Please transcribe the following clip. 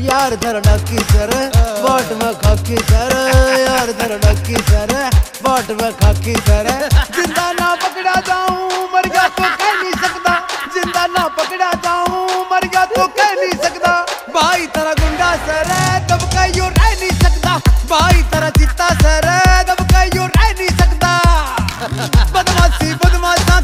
यार धरना की सर बाट में खाकी सर, यार धरना की सर बाट में खाकी सर। ज़िंदा ना पकड़ा जाऊँ, मर गया तो कह नहीं सकता। ज़िंदा ना पकड़ा जाऊँ, मर गया तो कह नहीं सकता। भाई तेरा गुंडा सर तब का यू रह नहीं सकता। भाई तेरा चित्ता सर तब का यू रह नहीं सकता। बदमाशी, बदमाशा